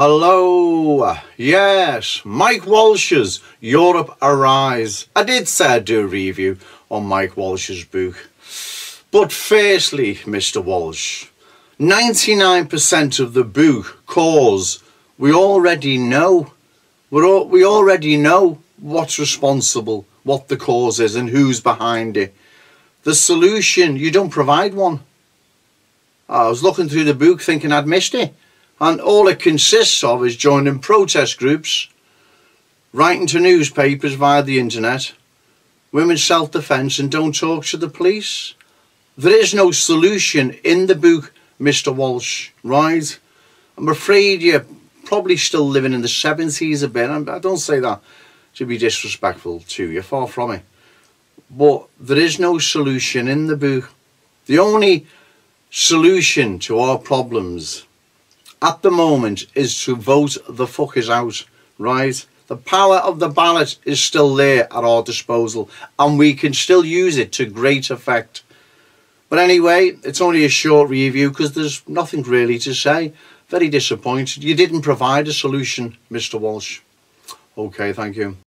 Hello, yes, Mike Walsh's Europe Arise. I did say I'd do a review on Mike Walsh's book. But firstly, Mr. Walsh, 99% of the book cause we already know. All, we already know what's responsible, what the cause is and who's behind it. The solution, you don't provide one. I was looking through the book thinking I'd missed it and all it consists of is joining protest groups, writing to newspapers via the internet, women's self-defence and don't talk to the police. There is no solution in the book, Mr Walsh, right? I'm afraid you're probably still living in the 70s a bit. I don't say that to be disrespectful to you, far from it. But there is no solution in the book. The only solution to our problems at the moment is to vote the fuckers out, right? The power of the ballot is still there at our disposal and we can still use it to great effect. But anyway, it's only a short review because there's nothing really to say. Very disappointed. You didn't provide a solution, Mr Walsh. Okay, thank you.